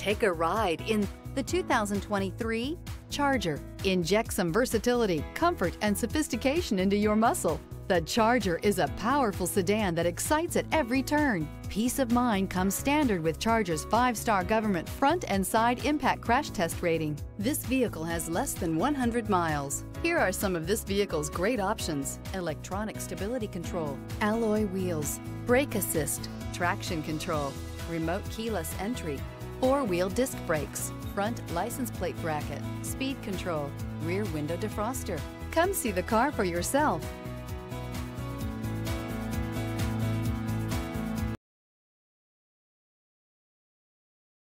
Take a ride in the 2023 Charger. Inject some versatility, comfort, and sophistication into your muscle. The Charger is a powerful sedan that excites at every turn. Peace of mind comes standard with Charger's five-star government front and side impact crash test rating. This vehicle has less than 100 miles. Here are some of this vehicle's great options. Electronic stability control, alloy wheels, brake assist, traction control, remote keyless entry, four-wheel disc brakes, front license plate bracket, speed control, rear window defroster. Come see the car for yourself.